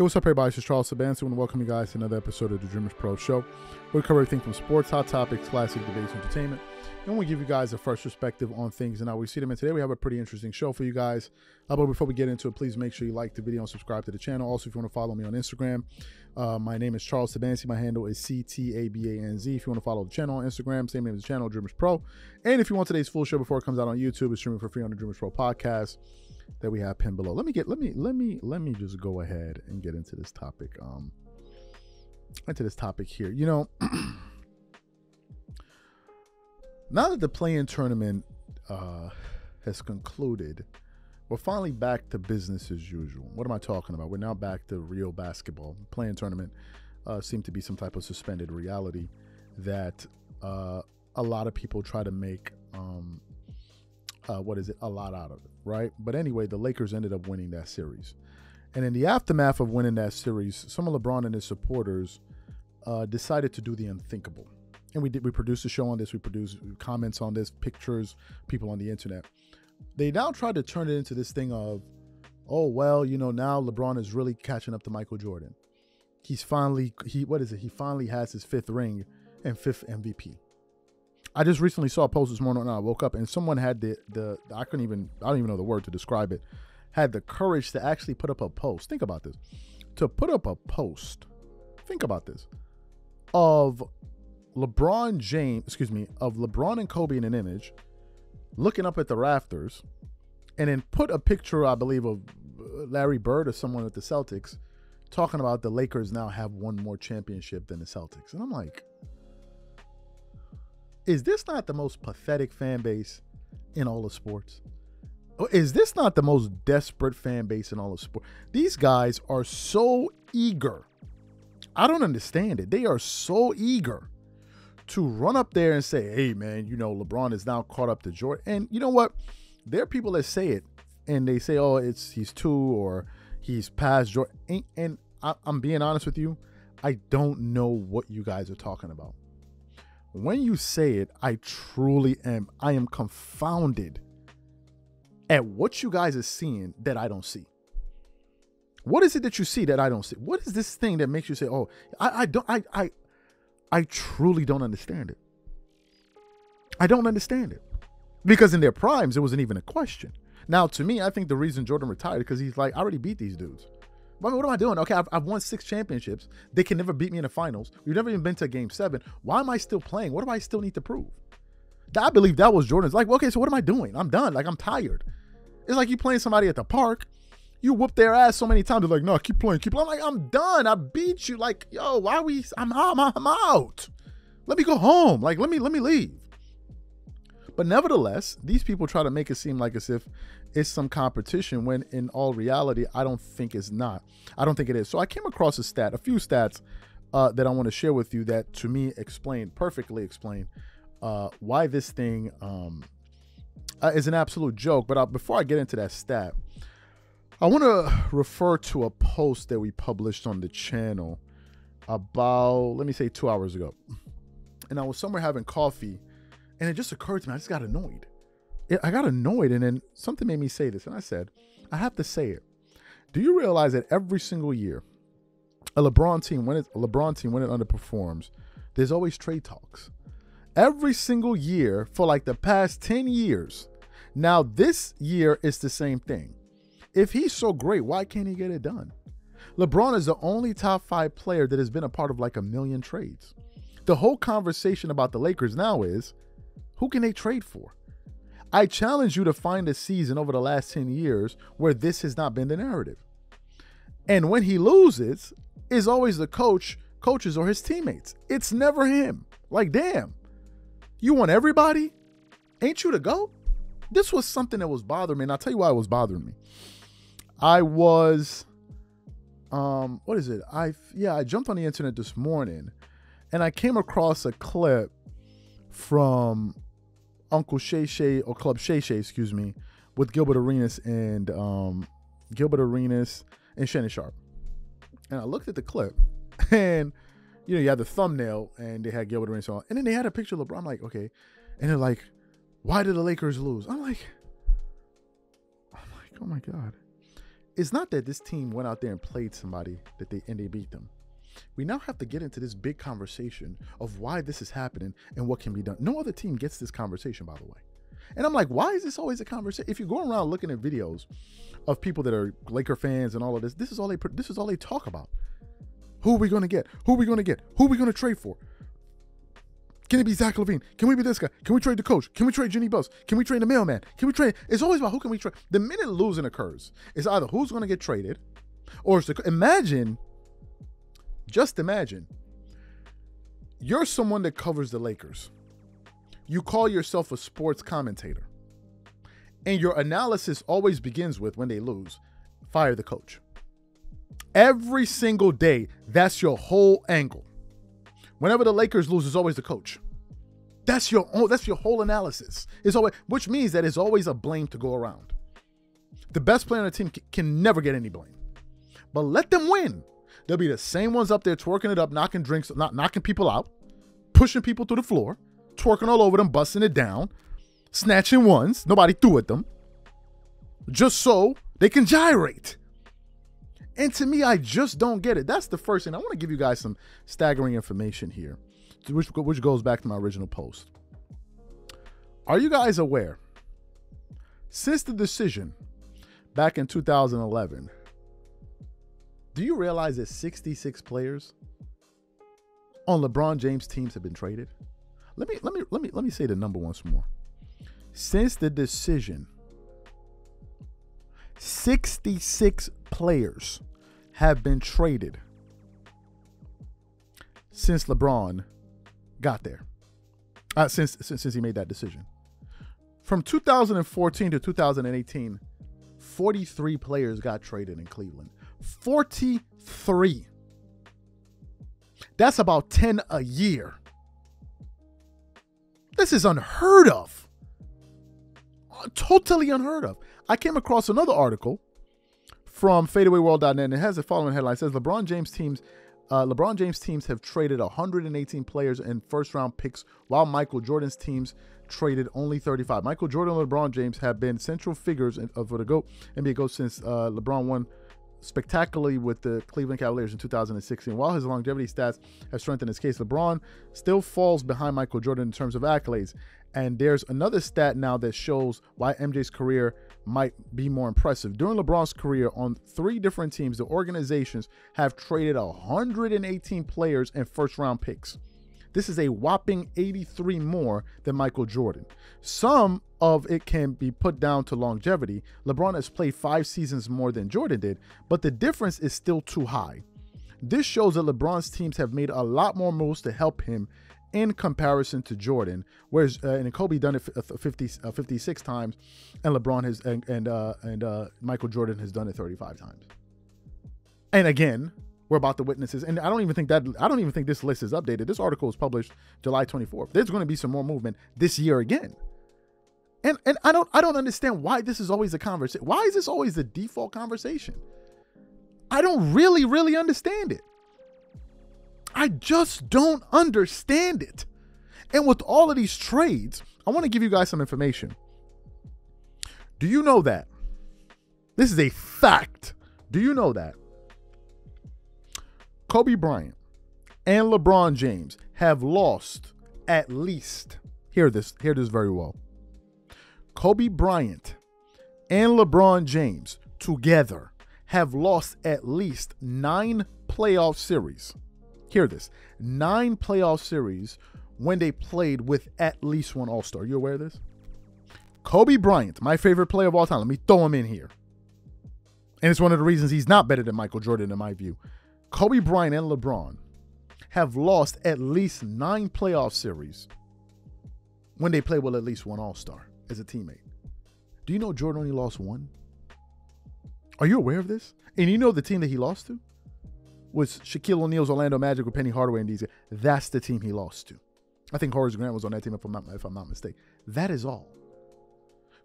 Hey, what's up, everybody? Is Charles want to welcome you guys to another episode of the Dreamers Pro Show. We cover everything from sports, hot topics, classic debates, entertainment, and we give you guys a fresh perspective on things and how we see them. And today we have a pretty interesting show for you guys. Uh, but before we get into it, please make sure you like the video and subscribe to the channel. Also, if you want to follow me on Instagram, uh, my name is Charles Sabansi. My handle is C-T-A-B-A-N-Z. If you want to follow the channel on Instagram, same name as the channel, Dreamers Pro. And if you want today's full show before it comes out on YouTube, it's streaming for free on the Dreamers Pro podcast that we have pinned below. Let me get let me let me let me just go ahead and get into this topic. Um into this topic here. You know, now that the play-in tournament uh has concluded, we're finally back to business as usual. What am I talking about? We're now back to real basketball. Play-in tournament uh, seemed to be some type of suspended reality that uh, a lot of people try to make um, uh, what is it, a lot out of it, right? But anyway, the Lakers ended up winning that series. And in the aftermath of winning that series, some of LeBron and his supporters uh, decided to do the unthinkable. And we did. We produced a show on this. We produced comments on this, pictures, people on the internet. They now tried to turn it into this thing of, oh well, you know, now LeBron is really catching up to Michael Jordan. He's finally he what is it? He finally has his fifth ring and fifth MVP. I just recently saw a post this morning when I woke up, and someone had the, the I couldn't even I don't even know the word to describe it. Had the courage to actually put up a post. Think about this. To put up a post. Think about this. Of LeBron James, excuse me, of LeBron and Kobe in an image, looking up at the rafters, and then put a picture, I believe, of uh, Larry Bird or someone at the Celtics, talking about the Lakers now have one more championship than the Celtics. And I'm like, is this not the most pathetic fan base in all of sports? Is this not the most desperate fan base in all of sports? These guys are so eager. I don't understand it. They are so eager to run up there and say, hey, man, you know, LeBron is now caught up to Jordan. And you know what? There are people that say it and they say, oh, it's he's two or he's past Jordan. And, I'm being honest with you, I don't know what you guys are talking about when you say it, I truly am. I am confounded at what you guys are seeing that I don't see. What is it that you see that I don't see? What is this thing that makes you say, "Oh, I, I don't, I, I, I truly don't understand it." I don't understand it because in their primes it wasn't even a question. Now, to me, I think the reason Jordan retired because he's like, I already beat these dudes. What am I doing? Okay, I've, I've, won six championships. They can never beat me in the finals. We've never even been to game seven. Why am I still playing? What do I still need to prove? I believe that was Jordan's. Like, okay, so what am I doing? I'm done. Like, I'm tired. It's like you playing somebody at the park. You whoop their ass so many times. They're like, no, keep playing, keep playing. I'm like, I'm done. I beat you. Like, yo, why we? I'm, I'm out. Let me go home. Like, let me, let me leave. But nevertheless, these people try to make it seem like as if it's some competition when in all reality, I don't think it's not. I don't think it is. So I came across a stat, a few stats uh, that I want to share with you that to me explain, perfectly explain uh, why this thing um, uh, is an absolute joke. But uh, before I get into that stat, I want to refer to a post that we published on the channel about, let me say, two hours ago. And I was somewhere having coffee, and it just occurred to me, I just got annoyed. I got annoyed, and then something made me say this, and I said, I have to say it. Do you realize that every single year, a LeBron team when it a LeBron team when it underperforms, there's always trade talks. Every single year for like the past 10 years. Now this year is the same thing. If he's so great, why can't he get it done? LeBron is the only top 5 player that has been a part of like a million trades. The whole conversation about the Lakers now is who can they trade for? I challenge you to find a season over the last 10 years where this has not been the narrative. And when he loses, is always the coach, coaches, or his teammates. It's never him. Like, damn, you want everybody? Ain't you the GOAT? This was something that was bothering me, and I'll tell you why it was bothering me. I was um what is it? I yeah, I jumped on the internet this morning and I came across a clip from Uncle Shay Shay or Club Shay Shay, excuse me, with Gilbert Arenas and um, Gilbert Arenas and Shannon Sharpe. And I looked at the clip, and you know, you had the thumbnail, and they had Gilbert Arenas on, and then they had a picture of LeBron. I'm like, okay, and they're like, why did the Lakers lose? I'm like, I'm like, oh my god, it's not that this team went out there and played somebody that they and they beat them. We now have to get into this big conversation of why this is happening and what can be done. No other team gets this conversation, by the way. And I'm like, why is this always a conversation? If you're going around looking at videos of people that are Laker fans and all of this, this is all they this is all they talk about. Who are we going to get? Who are we going to get? Who are we going to trade for? Can it be Zach LaVine? Can we be this guy? Can we trade the coach? Can we trade Jeanie Buss? Can we trade the mailman? Can we trade? It's always about who can we trade. The minute losing occurs, it's either who's going to get traded, or it's the, imagine, just imagine, you're someone that covers the Lakers. You call yourself a sports commentator, and your analysis always begins with when they lose, fire the coach. Every single day, that's your whole angle. Whenever the Lakers lose, it's always the coach. That's your own, that's your whole analysis. It's always, which means that it's always a blame to go around. The best player on the team can, can never get any blame. But let them win. They'll be the same ones up there twerking it up, knocking drinks, not knocking people out, pushing people to the floor, twerking all over them, busting it down, snatching ones. Nobody threw at them. Just so they can gyrate. And to me, I just don't get it. That's the first thing. I want to give you guys some staggering information here, which, which goes back to my original post. Are you guys aware? Since the decision back in 2011, do you realize that 66 players on LeBron James teams have been traded? Let me let me let me let me say the number once more. Since the decision, 66 players have been traded since LeBron got there. Uh, since, since since he made that decision. From 2014 to 2018, 43 players got traded in Cleveland. 43. That's about 10 a year. This is unheard of. Totally unheard of. I came across another article from fadeawayworld.net and it has the following headline. It says LeBron James teams uh, LeBron James teams have traded 118 players and first round picks, while Michael Jordan's teams traded only 35. Michael Jordan and LeBron James have been central figures uh, the GOAT NBA GOAT since uh, LeBron won spectacularly with the Cleveland Cavaliers in 2016. While his longevity stats have strengthened his case, LeBron still falls behind Michael Jordan in terms of accolades. And there's another stat now that shows why MJ's career might be more impressive. During LeBron's career on three different teams, the organizations have traded 118 players and first round picks. This is a whopping 83 more than Michael Jordan. Some of it can be put down to longevity. LeBron has played five seasons more than Jordan did, but the difference is still too high. This shows that LeBron's teams have made a lot more moves to help him in comparison to Jordan, whereas uh, and Kobe done it uh, 50, uh, 56 times, and LeBron has and and uh, and uh, Michael Jordan has done it 35 times. And again, we're about the witnesses, and I don't even think that I don't even think this list is updated. This article was published July 24th. There's going to be some more movement this year again. And and I don't I don't understand why this is always a conversation. Why is this always the default conversation? I don't really really understand it. I just don't understand it. And with all of these trades, I want to give you guys some information. Do you know that? This is a fact. Do you know that? Kobe Bryant and LeBron James have lost at least, hear this, hear this very well. Kobe Bryant and LeBron James together have lost at least nine playoff series hear this nine playoff series when they played with at least one All Star. You aware of this? Kobe Bryant, my favorite player of all time. Let me throw him in here. And it's one of the reasons he's not better than Michael Jordan, in my view. Kobe Bryant and LeBron have lost at least nine playoff series when they play with at least one All Star as a teammate. Do you know Jordan only lost one? Are you aware of this? And you know the team that he lost to? was Shaquille O'Neal's Orlando Magic with Penny Hardaway and these. That's the team he lost to. I think Horace Grant was on that team if I'm not if I'm not mistaken. That is all.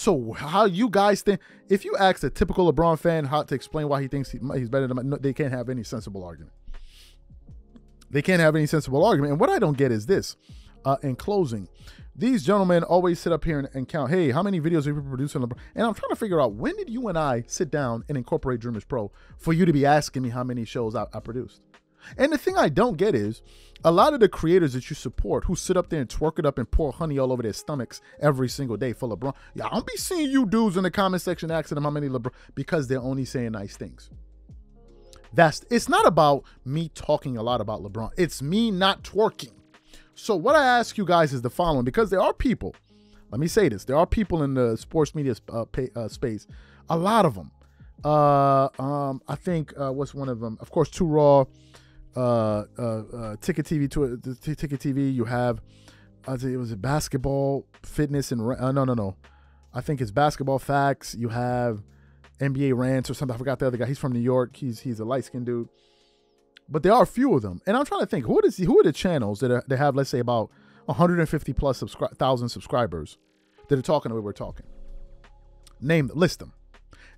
So how you guys think? If you ask a typical LeBron fan how to explain why he thinks he, he's better than, no, they can't have any sensible argument. They can't have any sensible argument. And what I don't get is this. Uh, in closing, these gentlemen always sit up here and, and count, hey, how many videos have you produced on LeBron? And I'm trying to figure out when did you and I sit down and incorporate Dreamers Pro for you to be asking me how many shows I, I produced? And the thing I don't get is a lot of the creators that you support who sit up there and twerk it up and pour honey all over their stomachs every single day for LeBron. Yeah, I don't be seeing you dudes in the comment section asking them how many LeBron because they're only saying nice things. That's it's not about me talking a lot about LeBron. It's me not twerking. So what I ask you guys is the following because there are people. Let me say this: there are people in the sports media uh, pay, uh, space. A lot of them. Uh, um, I think uh, what's one of them? Of course, Too Raw, uh, uh, uh, Ticket TV, to, Ticket TV. You have, I think it was basketball, fitness, and uh, no, no, no. I think it's basketball facts. You have NBA rants or something. I forgot the other guy. He's from New York. He's he's a light skinned dude. But there are a few of them, and I'm trying to think who is who are the channels that are, have let's say about 150 plus subscri- thousand subscribers that are talking the way we're talking. Name list them,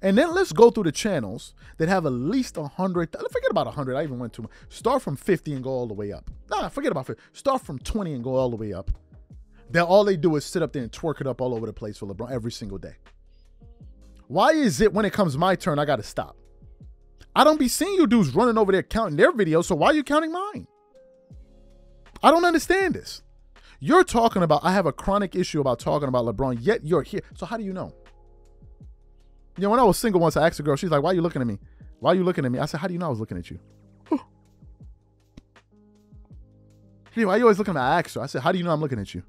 and then let's go through the channels that have at least 100. Forget about 100. I even went too much. Start from 50 and go all the way up. Nah, forget about 50. Start from 20 and go all the way up. Then all they do is sit up there and twerk it up all over the place for LeBron every single day. Why is it when it comes my turn, I got to stop? I don't be seeing you dudes running over there counting their videos, so why are you counting mine? I don't understand this. You're talking about, I have a chronic issue about talking about LeBron, yet you're here. So how do you know? You know, when I was single once, I asked a girl, she's like, why are you looking at me? Why are you looking at me? I said, how do you know I was looking at you? hey, why are you always looking at me? I asked her. I said, how do you know I'm looking at you?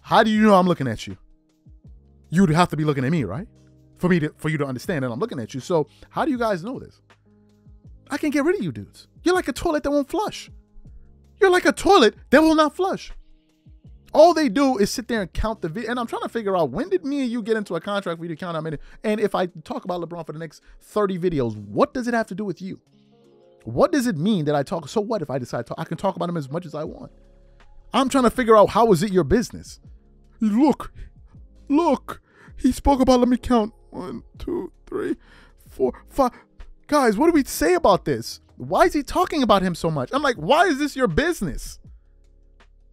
How do you know I'm looking at you? You'd have to be looking at me, right? for me to for you to understand that I'm looking at you. So how do you guys know this? I can get rid of you dudes. You're like a toilet that won't flush. You're like a toilet that will not flush. All they do is sit there and count the video. And I'm trying to figure out when did me and you get into a contract for you to count how many? And if I talk about LeBron for the next 30 videos, what does it have to do with you? What does it mean that I talk? So what if I decide to? I can talk about him as much as I want. I'm trying to figure out how is it your business? Look, look, he spoke about, let me count, one, two, three, four, five. Guys, what do we say about this? Why is he talking about him so much? I'm like, why is this your business?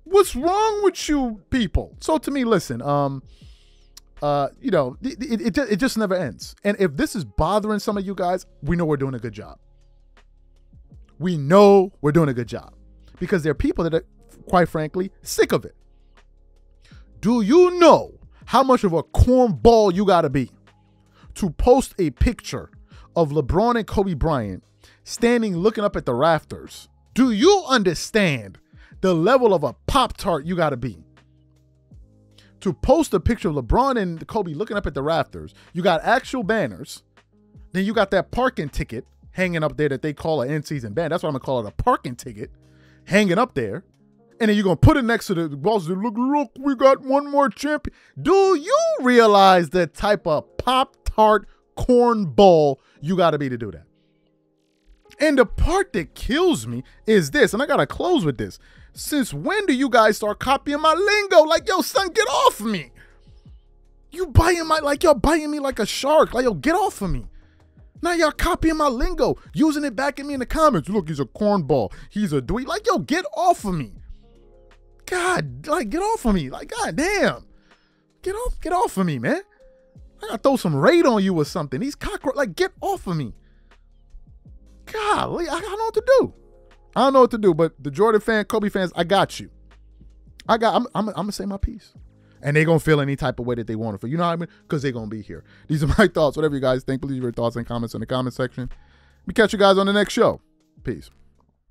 What's wrong with you people? So to me, listen, um, uh, you know, it, it, it, just never ends. And if this is bothering some of you guys, we know we're doing a good job. We know we're doing a good job because there are people that are, quite frankly, sick of it. Do you know how much of a cornball you got to be to post a picture of LeBron and Kobe Bryant standing looking up at the rafters. Do you understand the level of a Pop Tart you got to be? To post a picture of LeBron and Kobe looking up at the rafters, you got actual banners. Then you got that parking ticket hanging up there that they call an in season ban. That's what I'm to call it a parking ticket hanging up there and then you're gonna put it next to the balls. Look, look, we got one more champion. Do you realize the type of pop tart cornball you got to be to do that? And the part that kills me is this, and I gotta close with this. Since when do you guys start copying my lingo? Like, yo, son, get off me. You biting my like y'all biting me like a shark. Like, yo, get off of me. Now y'all copying my lingo, using it back at me in the comments. Look, he's a cornball. He's a dweeb. Like, yo, get off of me. God, like, get off of me. Like, god damn. Get off, get off of me, man. I gotta throw some raid on you or something. These cockroach, like, get off of me. Golly, I don't know what to do. I don't know what to do, but the Jordan fan, Kobe fans, I got you. I got, I'm, I'm, I'm gonna say my piece. And they're gonna feel any type of way that they want to feel. You know what I mean? Because they're gonna be here. These are my thoughts. Whatever you guys think, please leave your thoughts and comments in the comment section. We catch you guys on the next show. Peace.